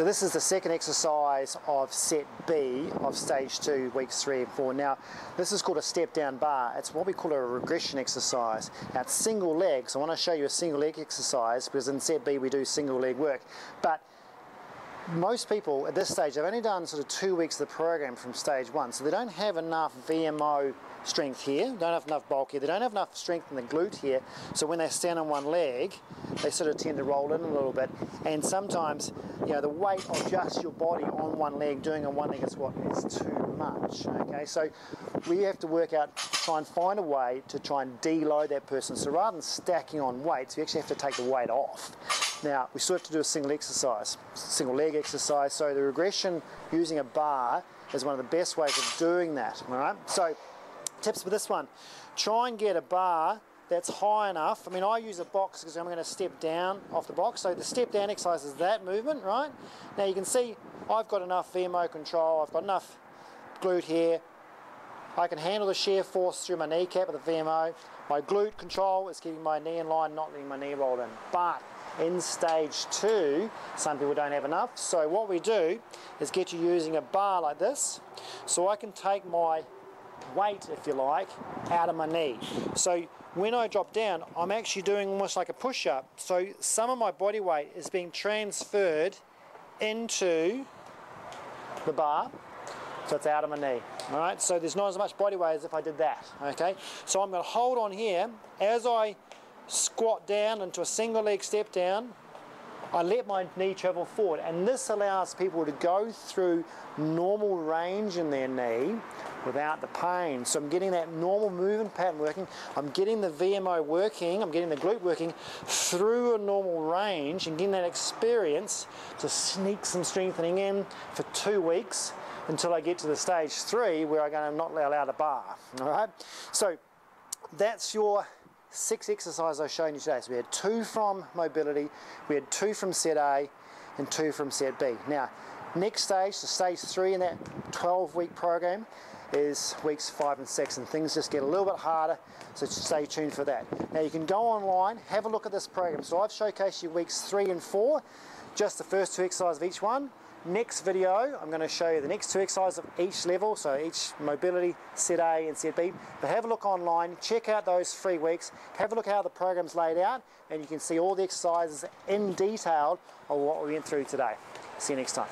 So this is the second exercise of set B of stage two, weeks three and four. Now, this is called a step down bar. It's what we call a regression exercise. Now, it's single leg, so I want to show you a single leg exercise because in set B we do single leg work. But most people at this stage have only done sort of two weeks of the program from stage one, so they don't have enough VMO strength here, don't have enough bulk here, they don't have enough strength in the glute here, so when they stand on one leg, they sort of tend to roll in a little bit, and sometimes, you know, the weight of just your body on one leg, doing on one leg is what? Is too much, okay, so we have to work out, try and find a way to try and deload that person, so rather than stacking on weights, we actually have to take the weight off. Now, we still have to do a single exercise, single leg exercise, so the regression using a bar is one of the best ways of doing that, all right? So, tips for this one. Try and get a bar that's high enough. I mean, I use a box because I'm going to step down off the box. So the step down exercise is that movement, right? Now you can see I've got enough VMO control. I've got enough glute here. I can handle the shear force through my kneecap with the VMO. My glute control is keeping my knee in line, not letting my knee roll in. But in stage two, some people don't have enough. So what we do is get you using a bar like this. So I can take my weight, if you like, out of my knee. So when I drop down, I'm actually doing almost like a push-up. So some of my body weight is being transferred into the bar, so it's out of my knee. All right, so there's not as much body weight as if I did that, okay? So I'm gonna hold on here. As I squat down into a single leg step down, I let my knee travel forward and this allows people to go through normal range in their knee without the pain. So I'm getting that normal movement pattern working, I'm getting the VMO working, I'm getting the glute working through a normal range and getting that experience to sneak some strengthening in for two weeks until I get to the stage three where I'm to not allow a bar. All right, so that's your six exercises I've shown you today. So we had two from mobility, we had two from set A, and two from set B. Now, next stage, the stage three in that 12 week program is weeks five and six and things just get a little bit harder so stay tuned for that. Now you can go online, have a look at this program. So I've showcased you weeks three and four, just the first two exercises of each one. Next video, I'm going to show you the next two exercises of each level, so each mobility, set A and set B. But have a look online, check out those three weeks, have a look how the program's laid out, and you can see all the exercises in detail of what we went through today. See you next time.